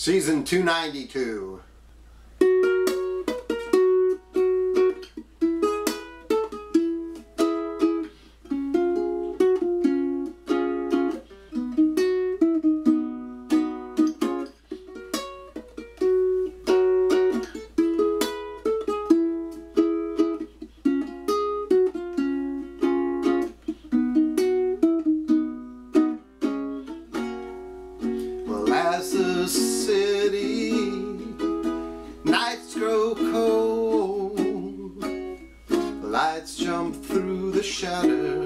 Season 292. City. Nights grow cold, lights jump through the shutters,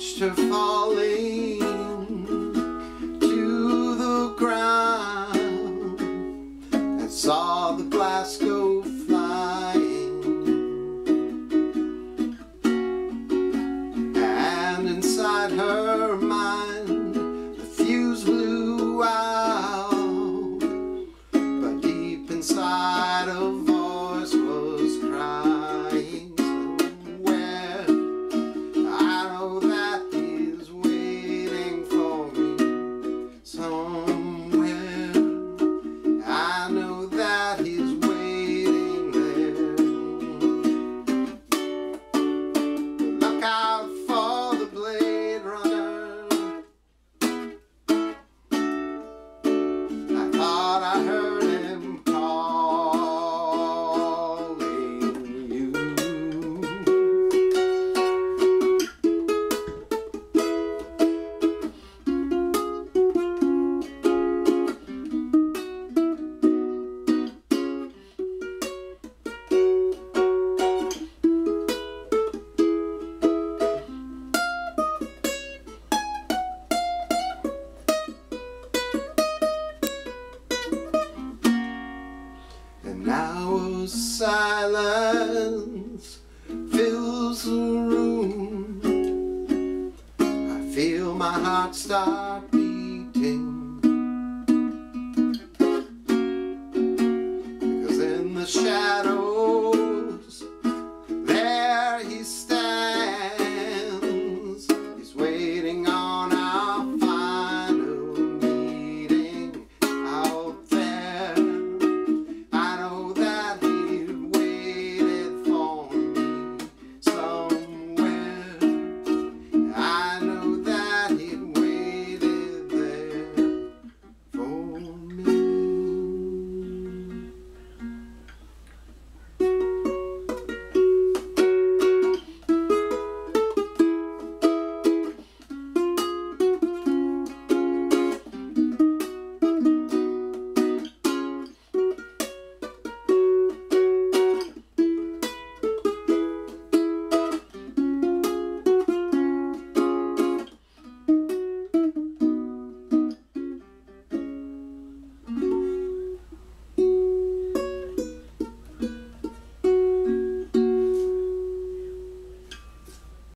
watched her falling to the ground and saw the glass go flying. And inside her mind, the fuse blew out. But deep inside, a I heard my heart start beating. Because in the shadow